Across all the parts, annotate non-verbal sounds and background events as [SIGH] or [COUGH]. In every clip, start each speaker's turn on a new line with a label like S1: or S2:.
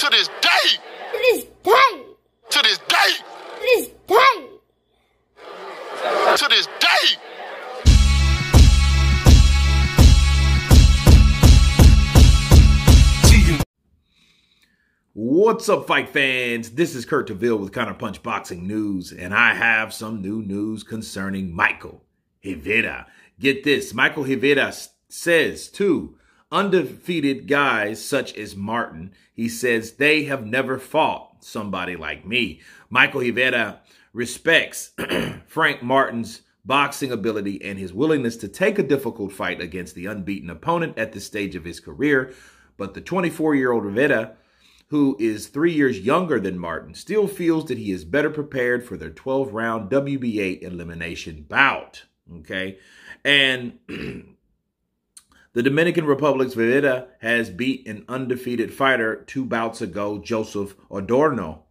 S1: To this day.
S2: To this day.
S1: To this day.
S2: To this day.
S1: To this day.
S3: What's up, fight fans? This is Kurt DeVille with Counterpunch Boxing News, and I have some new news concerning Michael Rivera. Get this Michael Rivera says to undefeated guys such as Martin, he says they have never fought somebody like me. Michael Rivera respects [CLEARS THROAT] Frank Martin's boxing ability and his willingness to take a difficult fight against the unbeaten opponent at this stage of his career. But the 24 year old Rivera who is three years younger than Martin, still feels that he is better prepared for their 12 round WBA elimination bout. Okay. And [CLEARS THROAT] the Dominican Republic's Rivera has beat an undefeated fighter two bouts ago, Joseph Adorno,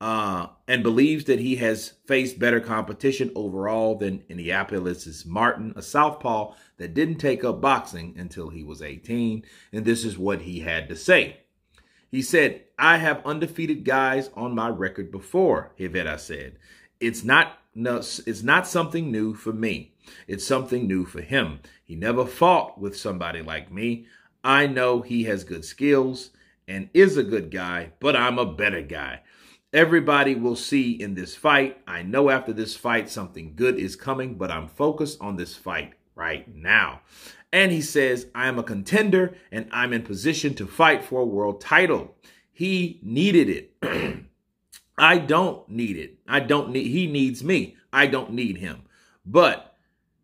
S3: uh, and believes that he has faced better competition overall than Indianapolis's Martin, a southpaw that didn't take up boxing until he was 18. And this is what he had to say. He said, I have undefeated guys on my record before, Rivera said. It's not no, it's not something new for me. It's something new for him. He never fought with somebody like me. I know he has good skills and is a good guy, but I'm a better guy. Everybody will see in this fight. I know after this fight something good is coming, but I'm focused on this fight right now. And he says, I am a contender and I'm in position to fight for a world title. He needed it. [CLEARS THROAT] I don't need it. I don't need, he needs me. I don't need him. But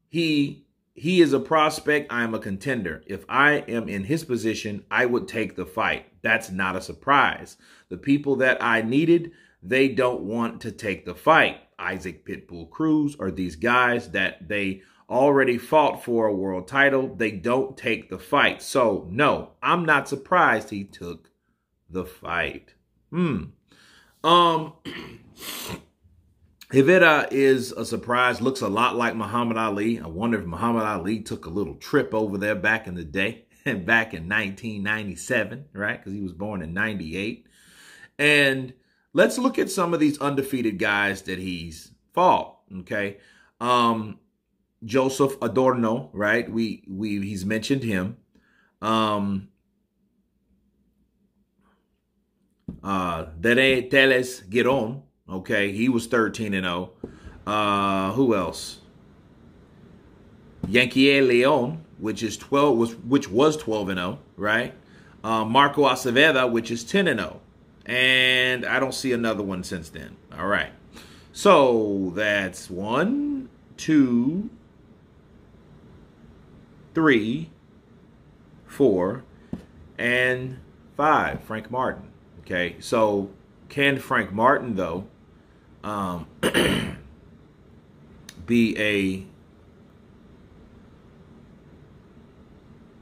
S3: he, he is a prospect. I am a contender. If I am in his position, I would take the fight. That's not a surprise. The people that I needed, they don't want to take the fight. Isaac Pitbull Cruz or these guys that they already fought for a world title. They don't take the fight. So, no, I'm not surprised he took the fight. Hmm. Um, [CLEARS THROAT] Rivera is a surprise. Looks a lot like Muhammad Ali. I wonder if Muhammad Ali took a little trip over there back in the day, [LAUGHS] and back in 1997, right? Because he was born in 98. And let's look at some of these undefeated guys that he's fought, okay? Um, Joseph Adorno, right? We we he's mentioned him. Um uh Dere Teles Giron, okay, he was 13 and 0. Uh who else? Yankee Leon, which is 12 was which was 12 and 0, right? Uh, Marco Aceveda, which is 10 and 0. And I don't see another one since then. All right. So that's one, two, three, four, and five, Frank Martin. Okay, so can Frank Martin, though, um, [CLEARS THROAT] be a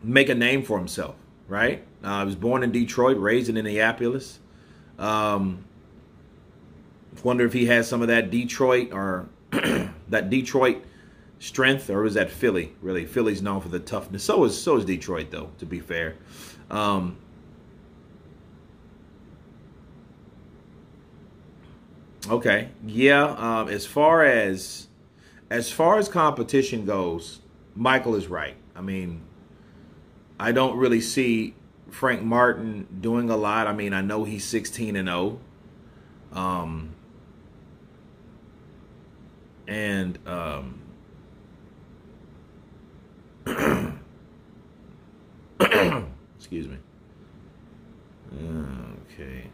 S3: make a name for himself, right? Uh, I was born in Detroit, raised in Indianapolis. Um, wonder if he has some of that Detroit or [CLEARS THROAT] that Detroit strength, or was that Philly? Really, Philly's known for the toughness. So is so is Detroit, though. To be fair, um, okay, yeah. Um, as far as as far as competition goes, Michael is right. I mean, I don't really see Frank Martin doing a lot. I mean, I know he's 16 and 0. Um, and um, [CLEARS THROAT] Excuse me. Okay.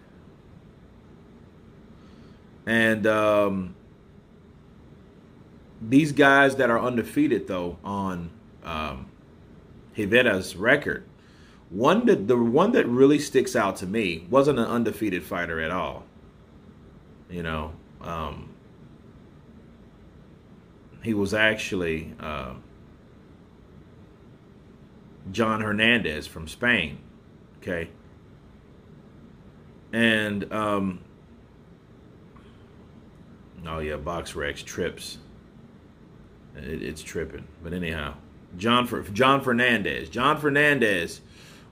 S3: And um, these guys that are undefeated, though, on um, Rivera's record, one that the one that really sticks out to me wasn't an undefeated fighter at all. You know, um, he was actually. Uh, John Hernandez from Spain. Okay. And, um, oh yeah, BoxRec trips. It, it's tripping. But anyhow, John, for Jon Fernandez. Jon Fernandez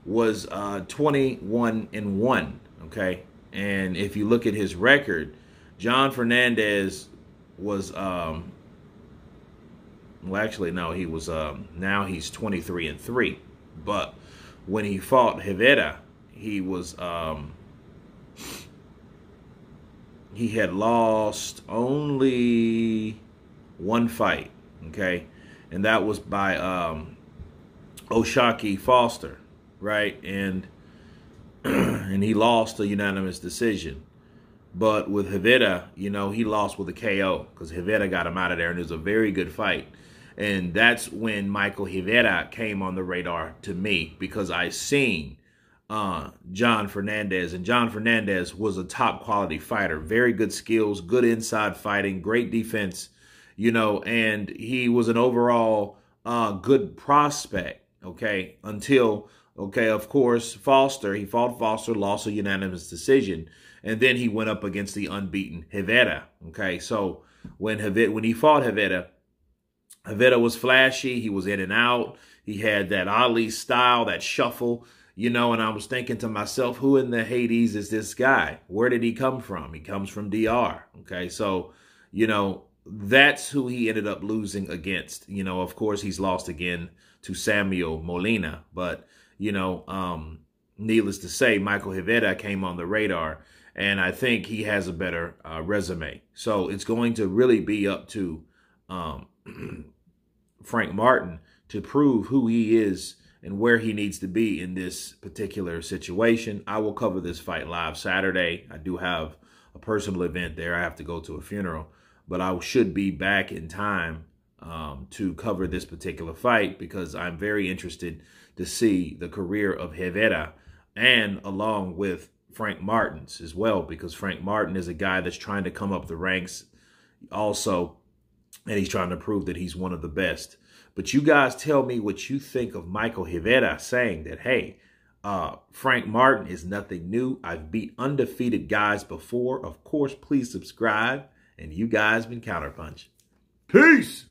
S3: was uh, 21 and 1. Okay. And if you look at his record, Jon Fernandez was um well actually no, he was um now he's 23 and 3. But when he fought Rivera, he was um he had lost only one fight, okay? And that was by um O'Shaquie Foster, right? And [CLEARS THROAT] and he lost a unanimous decision. But with Rivera, you know, he lost with a KO because Rivera got him out of there, and it was a very good fight. And that's when Michael Rivera came on the radar to me because I seen uh, Jon Fernandez, and Jon Fernandez was a top quality fighter, very good skills, good inside fighting, great defense, you know, and he was an overall uh, good prospect. Okay, until Okay, of course, Foster, he fought Foster, lost a unanimous decision, and then he went up against the unbeaten Rivera. Okay, so when Rivera, when he fought Rivera, Rivera was flashy, he was in and out, he had that Ali style, that shuffle, you know, and I was thinking to myself, who in the Hades is this guy? Where did he come from? He comes from DR. Okay, so, you know, that's who he ended up losing against. You know, of course, he's lost again to Samuel Molina, but you know, um, needless to say, Michael Rivera came on the radar, and I think he has a better uh, resume. So it's going to really be up to um, [CLEARS THROAT] Frank Martin to prove who he is and where he needs to be in this particular situation. I will cover this fight live Saturday. I do have a personal event there. I have to go to a funeral, but I should be back in time um, to cover this particular fight because I'm very interested to see the career of Rivera and along with Frank Martins as well, because Frank Martin is a guy that's trying to come up the ranks also, and he's trying to prove that he's one of the best. But you guys tell me what you think of Michael Rivera saying that, hey, uh, Frank Martin is nothing new. I've beat undefeated guys before. Of course, please subscribe. And you guys been counterpunch. Peace.